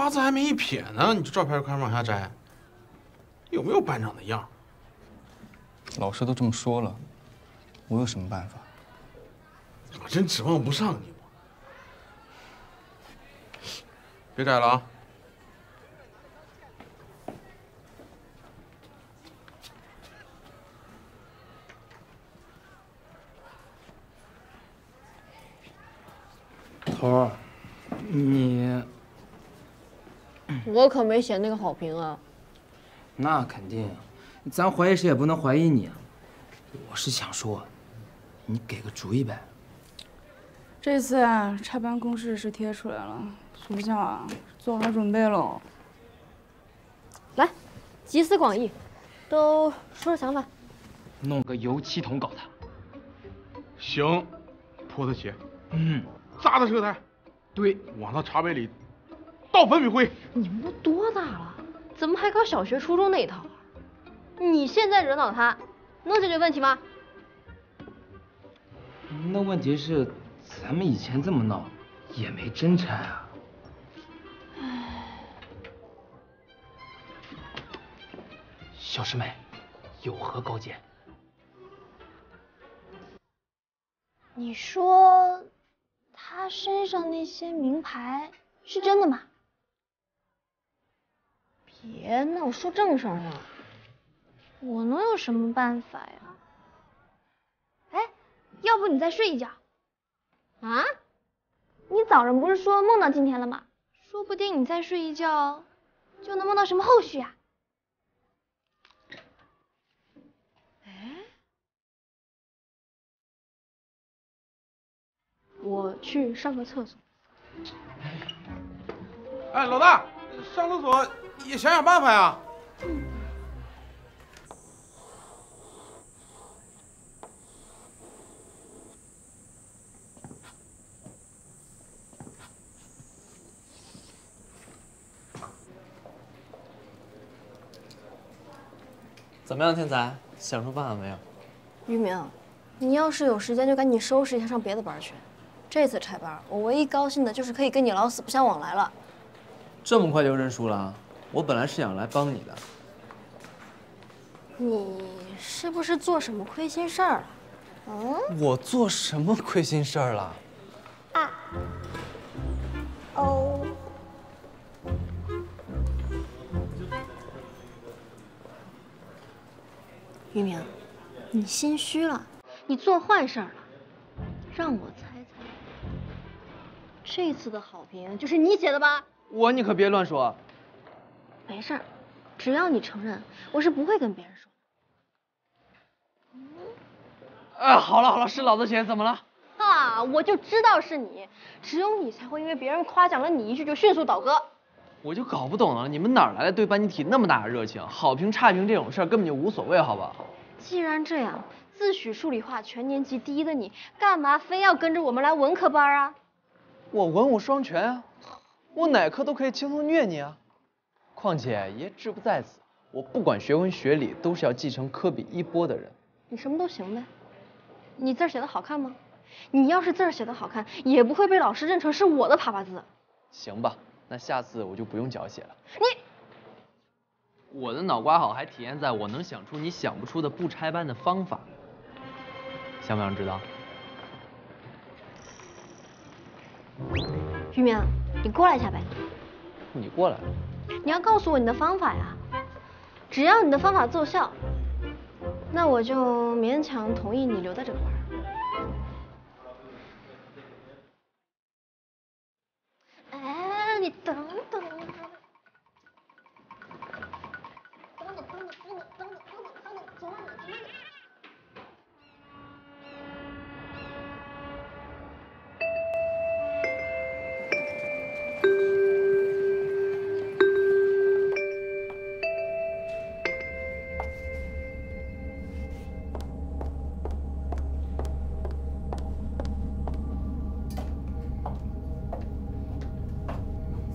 八字还没一撇呢，你这照片就开始往下摘，有没有班长的样？老师都这么说了，我有什么办法？我真指望不上你，别摘了啊！我可没写那个好评啊。那肯定，咱怀疑谁也不能怀疑你。我是想说，你给个主意呗。这次啊，插班公示是贴出来了，学校啊做好准备喽。来，集思广益，都说说想法。弄个油漆桶搞他。行，泼他血。嗯。砸他车胎，对，往他茶杯里倒粉笔灰。你们都多大了，怎么还搞小学、初中那一套啊？你现在惹恼他，能解决问题吗？那问题是，咱们以前这么闹，也没真拆啊。唉，小师妹，有何高见？你说。他身上那些名牌是真的吗？别闹，说正事儿啊！我能有什么办法呀？哎，要不你再睡一觉？啊？你早上不是说梦到今天了吗？说不定你再睡一觉，就能梦到什么后续啊？我去上个厕所。哎，老大，上厕所也想想办法呀。怎么样，天才，想出办法没有？于明，你要是有时间，就赶紧收拾一下，上别的班去。这次拆班，我唯一高兴的就是可以跟你老死不相往来了。这么快就认输了？我本来是想来帮你的。你是不是做什么亏心事儿了？嗯？我做什么亏心事儿了？啊。哦。于明，你心虚了，你做坏事了，让我猜猜。这次的好评就是你写的吧？我你可别乱说。没事儿，只要你承认，我是不会跟别人说。哎，好了好了，是老子姐，怎么了？啊，我就知道是你，只有你才会因为别人夸奖了你一句就迅速倒戈。我就搞不懂了，你们哪来的对班集体那么大的热情？好评差评这种事儿根本就无所谓，好不好？既然这样，自诩数理化全年级第一的你，干嘛非要跟着我们来文科班啊？我文武双全啊，我哪科都可以轻松虐你啊！况且爷志不在此，我不管学文学理，都是要继承科比衣钵的人。你什么都行呗，你字写的好看吗？你要是字写的好看，也不会被老师认成是我的爬爬字。行吧，那下次我就不用脚写了。你，我的脑瓜好还体现在我能想出你想不出的不拆班的方法，想不想知道？于明，你过来一下呗。你过来。你要告诉我你的方法呀。只要你的方法奏效，那我就勉强同意你留在这个班。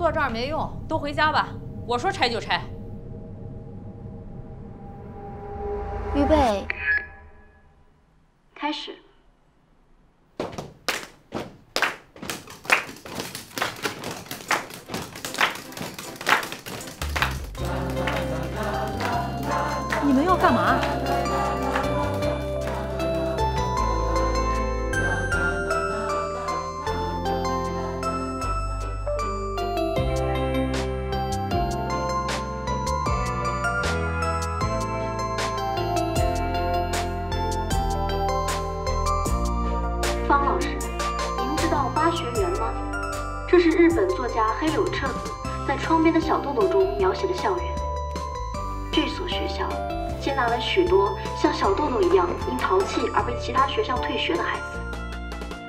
坐这儿没用，都回家吧。我说拆就拆。预备，方老师，您知道八学园吗？这是日本作家黑柳彻子在《窗边的小豆豆》中描写的校园。这所学校接纳了许多像小豆豆一样因淘气而被其他学校退学的孩子。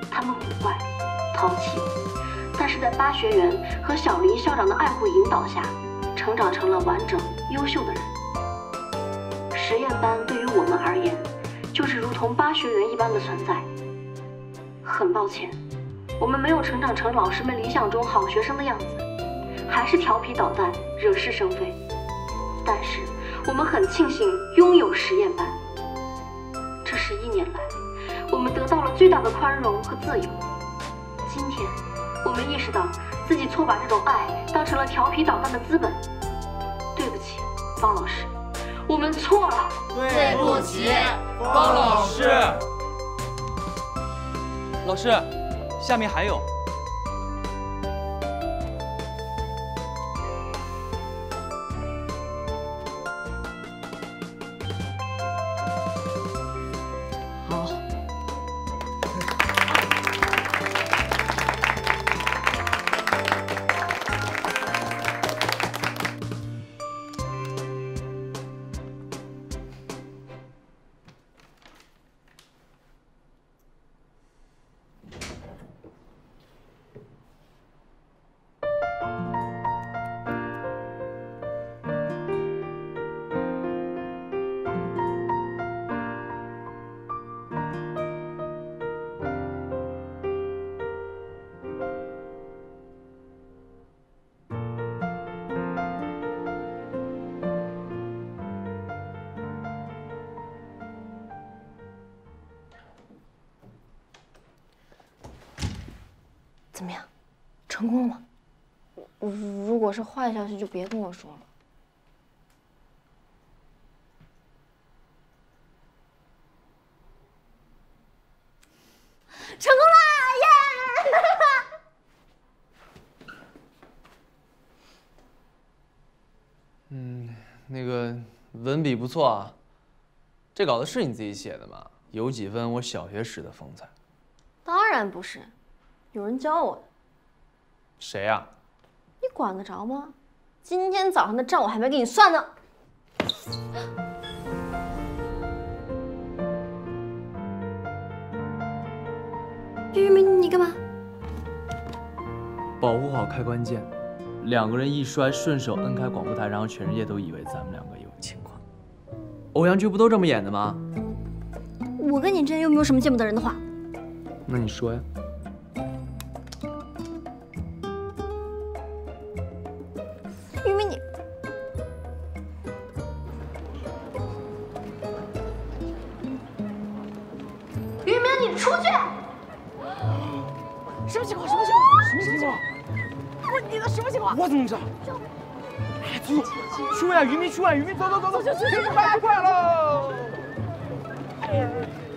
他们古怪、淘气，但是在八学园和小林校长的爱护引导下，成长成了完整、优秀的人。实验班对于我们而言，就是如同八学园一般的存在。很抱歉，我们没有成长成老师们理想中好学生的样子，还是调皮捣蛋、惹是生非。但是，我们很庆幸拥有实验班。这十一年来，我们得到了最大的宽容和自由。今天，我们意识到自己错把这种爱当成了调皮捣蛋的资本。对不起，方老师，我们错了。对不起，方老师。老师，下面还有。怎么样，成功了吗？如如果是坏消息，就别跟我说了。成功啦！耶！嗯，那个文笔不错啊。这稿子是你自己写的吗？有几分我小学时的风采。当然不是，有人教我的。谁呀、你管得着吗？今天早上的账我还没给你算呢。玉明，你干嘛？保护好开关键。两个人一摔，顺手摁开广播台，然后全世界都以为咱们两个有情况。欧阳剧不都这么演的吗？我跟你之间又没有什么见不得人的话。那你说呀。问下于明，去问下于明，走走走走，走走走去快快喽！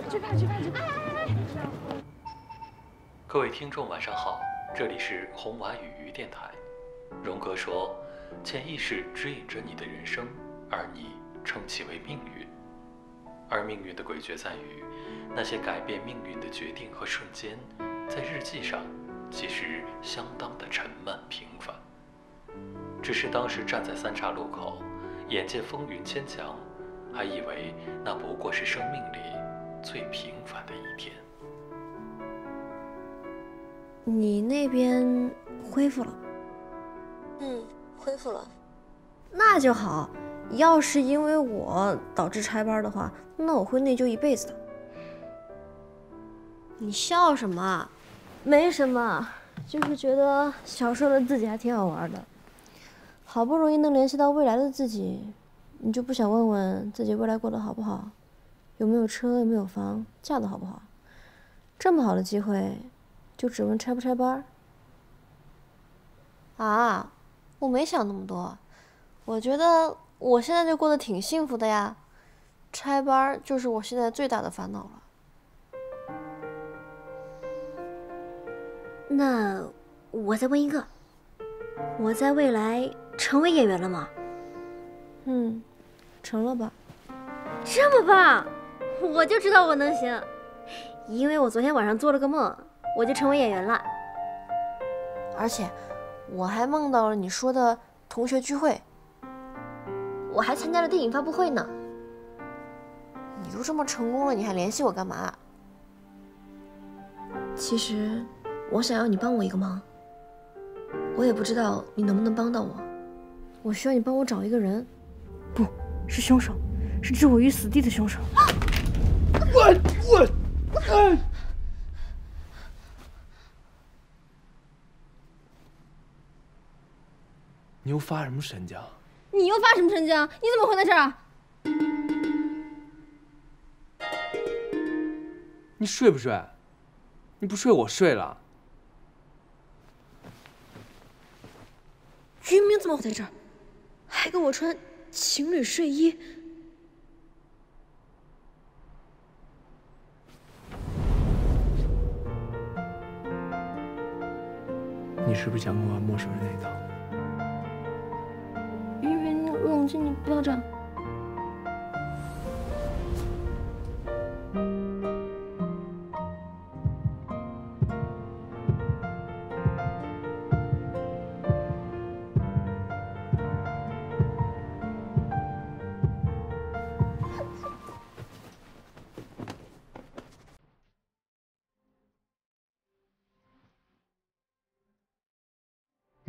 去看去看去看！各位听众，晚上好，这里是红娃与鱼电台。荣格说，潜意识指引着你的人生，而你称其为命运。而命运的诡谲在于，那些改变命运的决定和瞬间，在日记上其实相当的沉闷平凡。只是当时站在三岔路口，眼见风云牵强，还以为那不过是生命里最平凡的一天。你那边恢复了？嗯，恢复了。那就好。要是因为我导致拆班的话，那我会内疚一辈子的。你笑什么？没什么，就是觉得小时候的自己还挺好玩的。好不容易能联系到未来的自己，你就不想问问自己未来过得好不好？有没有车？有没有房？嫁得好不好？这么好的机会，就只问拆不拆班？啊，我没想那么多。我觉得我现在就过得挺幸福的呀，拆班就是我现在最大的烦恼了。那我再问一个，我在未来成为演员了吗？嗯，成了吧？这么棒，我就知道我能行，因为我昨天晚上做了个梦，我就成为演员了。而且我还梦到了你说的同学聚会，我还参加了电影发布会呢。你都这么成功了，你还联系我干嘛？其实我想要你帮我一个忙，我也不知道你能不能帮到我。我需要你帮我找一个人，不是凶手，是置我于死地的凶手。我我，哎！你又发什么神经？你又发什么神经？你怎么会在这儿？你睡不睡？你不睡，我睡了。于明怎么会在这儿？还跟我穿情侣睡衣？你是不是想跟我玩陌生人那一套？于明，冷静，你不要这样。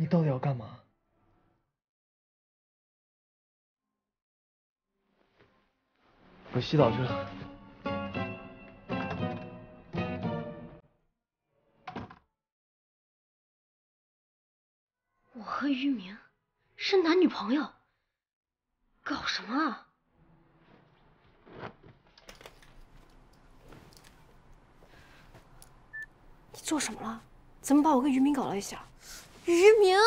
你到底要干嘛？我洗澡去了。我和于明是男女朋友，搞什么啊？你做什么了？怎么把我跟于明搞到一起了？于明，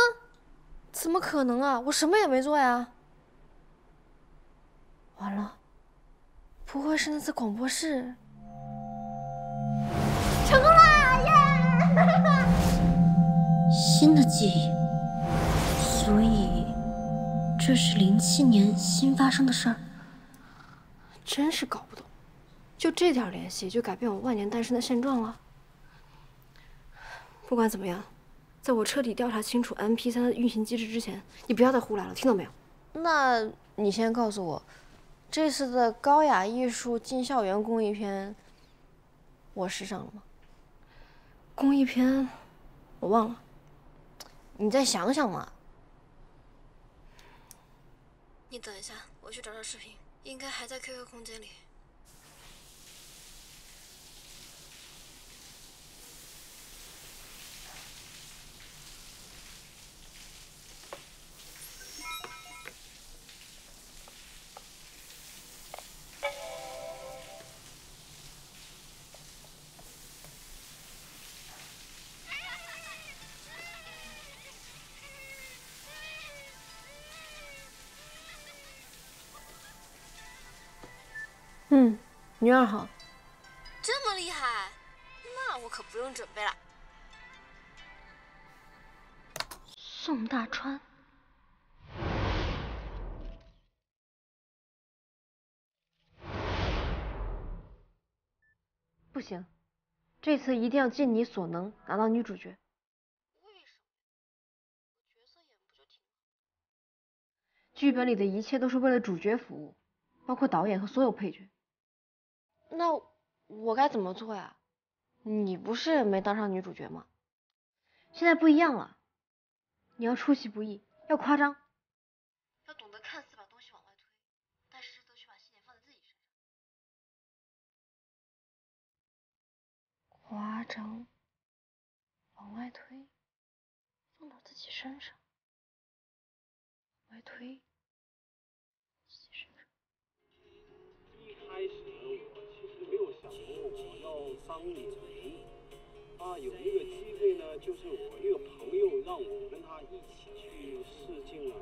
怎么可能啊！我什么也没做呀。完了，不会是那次广播室？成功了，耶！新的记忆，所以这是零七年新发生的事儿。真是搞不懂，就这点联系就改变我万年单身的现状了。不管怎么样，在我彻底调查清楚 MP 三的运行机制之前，你不要再胡来了，听到没有？那你先告诉我，这次的高雅艺术进校园公益片，我试上了吗？公益片，我忘了。你再想想嘛。你等一下，我去找找视频，应该还在 QQ 空间里。嗯，女二号。这么厉害，那我可不用准备了。宋大川，不行，这次一定要尽你所能拿到女主角。为什么？角色演不就挺好？剧本里的一切都是为了主角服务，包括导演和所有配角。那我该怎么做呀？你不是没当上女主角吗？现在不一样了，你要出其不意，要夸张，要懂得看似把东西往外推，但实则却把细点放在自己身上。夸张，往外推，放到自己身上，往外推，当演员啊，有一个机会呢，就是我一个朋友让我跟他一起去试镜啊。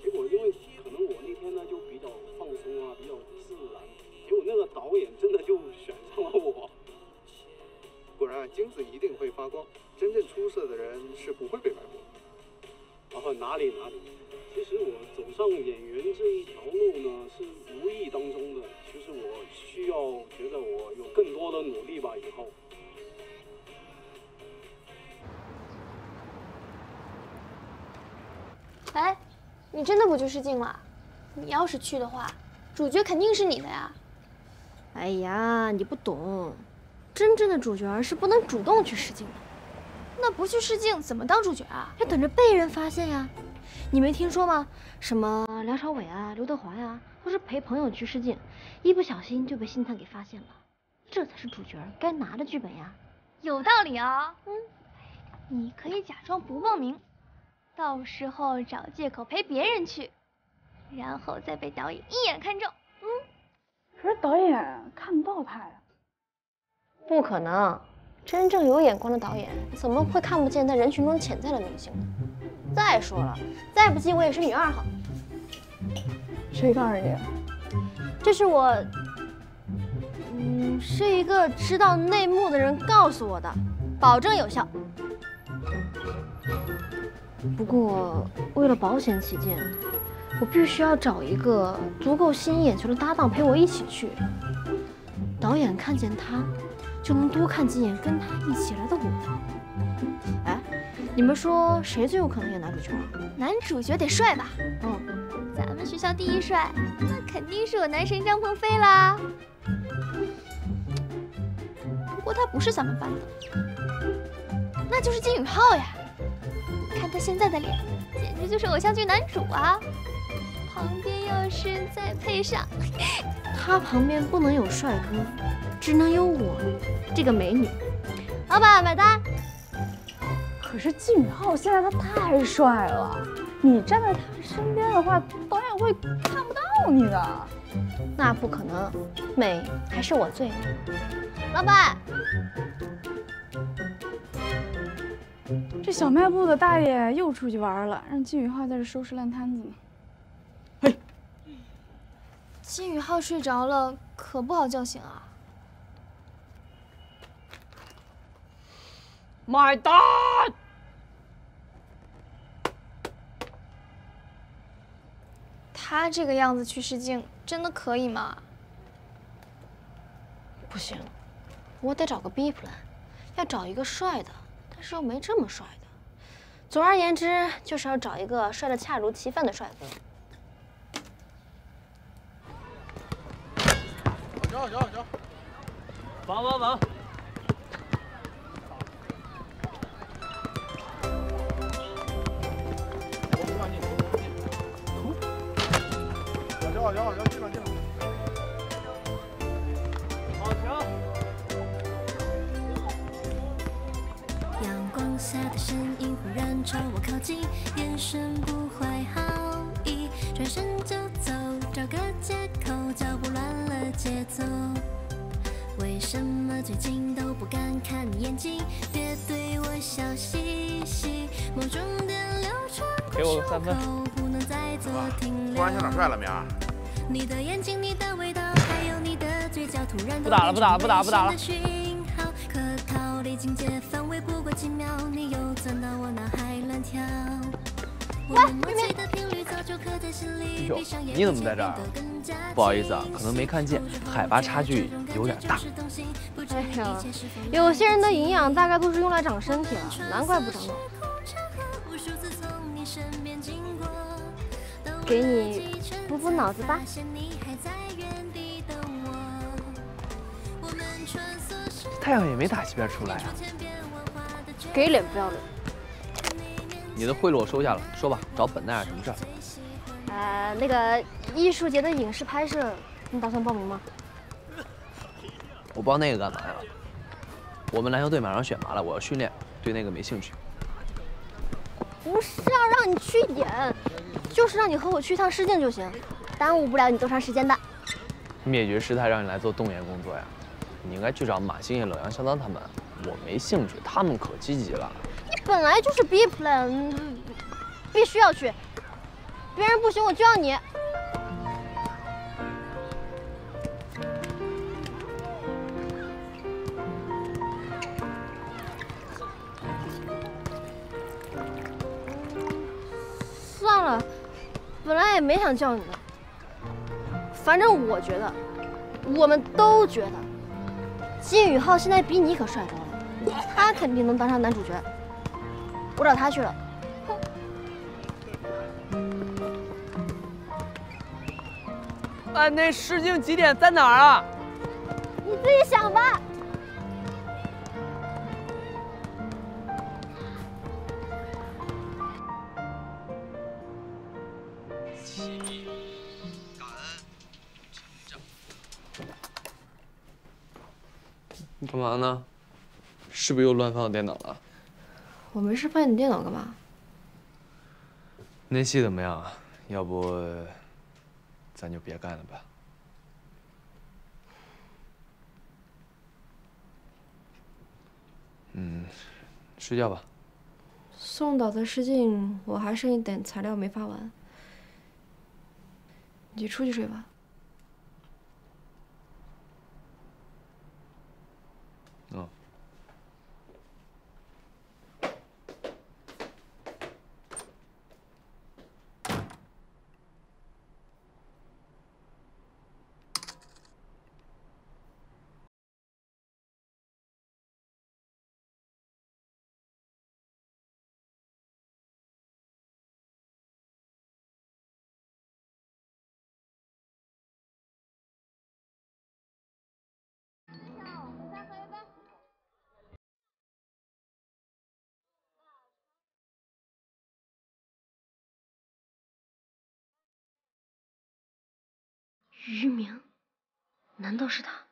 结果因为可能我那天呢就比较放松啊，比较自然，结果那个导演真的就选上了我。果然，金子一定会发光，真正出色的人是不会被埋没。啊，哪里哪里，其实我走上演员这一条路呢，是无意当中的。其实我需要觉得我有更多的努力吧，以后。哎，你真的不去试镜了？你要是去的话，主角肯定是你的呀。哎呀，你不懂，真正的主角是不能主动去试镜的。那不去试镜怎么当主角啊？要等着被人发现呀。你没听说吗？什么梁朝伟啊、刘德华呀，都是陪朋友去试镜，一不小心就被星探给发现了。这才是主角该拿的剧本呀。有道理啊。嗯，你可以假装不报名，到时候找借口陪别人去，然后再被导演一眼看中。嗯。可是导演看不到他呀。不可能，真正有眼光的导演怎么会看不见在人群中潜在的明星呢？再说了，再不济我也是女二号。谁告诉你？这是我，嗯，是一个知道内幕的人告诉我的，保证有效。不过为了保险起见，我必须要找一个足够吸引眼球的搭档陪我一起去。导演看见他，就能多看几眼跟他一起来的我。哎。你们说谁最有可能演男主角？男主角得帅吧？嗯，学校第一帅，那肯定是我男神张鹏飞啦。不过他不是咱们班的，那就是金宇浩呀。看他现在的脸，简直就是偶像剧男主啊！旁边要是再配上 他，旁边不能有帅哥，只能有我这个美女。老板买单。可是金宇浩现在他太帅了，你站在他身边的话，导演会看不到你的。那不可能，美还是我最美。老板，这小卖部的大爷又出去玩了，让金宇浩在这收拾烂摊子呢。嘿，金宇浩睡着了，可不好叫醒啊。买单。他这个样子去试镜，真的可以吗？不行，我得找个 B plan，要找一个帅的，但是又没这么帅的。总而言之，就是要找一个帅的恰如其分的帅哥。行行行，防防防！了进了！阳光下的身影忽然朝我靠近，眼神不怀好意，转身就走，找个借口，脚步乱了节奏。为什么最近都不敢看你眼睛？别对我笑嘻嘻，某种电流穿过胸口，不能再做停留。突然想长帅了没啊？你的眼睛，你的味道，还有你的嘴角，突然不打了，不打了，不打了，不打了。可逃离境界范围不过几秒，你又钻到我脑海乱跳。喂，玉明。玉秀，你怎么在这儿？不好意思啊，可能没看见，海拔差距有点大。哎呀，有些人的营养大概都是用来长身体的，难怪不长脑。给你补补脑子吧。太阳也没打西边出来啊。给脸不要脸。你的贿赂我收下了，说吧，找本奈尔什么事儿？呃，那个艺术节的影视拍摄，你打算报名吗？我报那个干嘛呀？我们篮球队马上选拔了，我要训练，对那个没兴趣。不是要让你去演，就是让你和我去一趟试镜就行，耽误不了你多长时间的。灭绝师太让你来做动员工作呀？你应该去找马星野、冷阳、相当他们。我没兴趣，他们可积极了。你本来就是 B plan，必须要去。别人不行，我就要你。本来也没想叫你的，反正我觉得，我们都觉得，金宇浩现在比你可帅多了，他肯定能当上男主角。我找他去了。哎，那试镜几点在哪儿啊？你自己想吧。你干嘛呢？是不是又乱放电脑了？我没事翻你电脑干嘛？那戏怎么样啊？要不咱就别干了吧。嗯，睡觉吧。宋导的试镜我还剩一点材料没发完，你去出去睡吧。余明，难道是他？